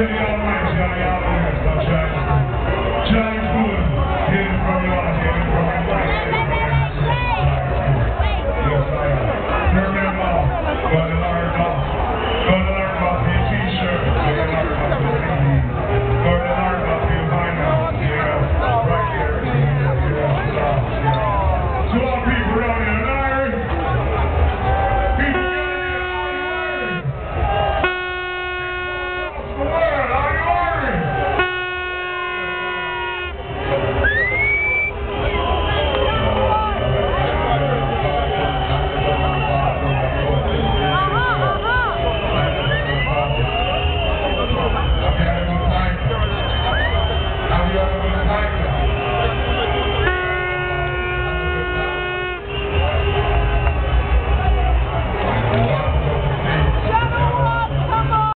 Give me a mic, Johnny. Out sunshine.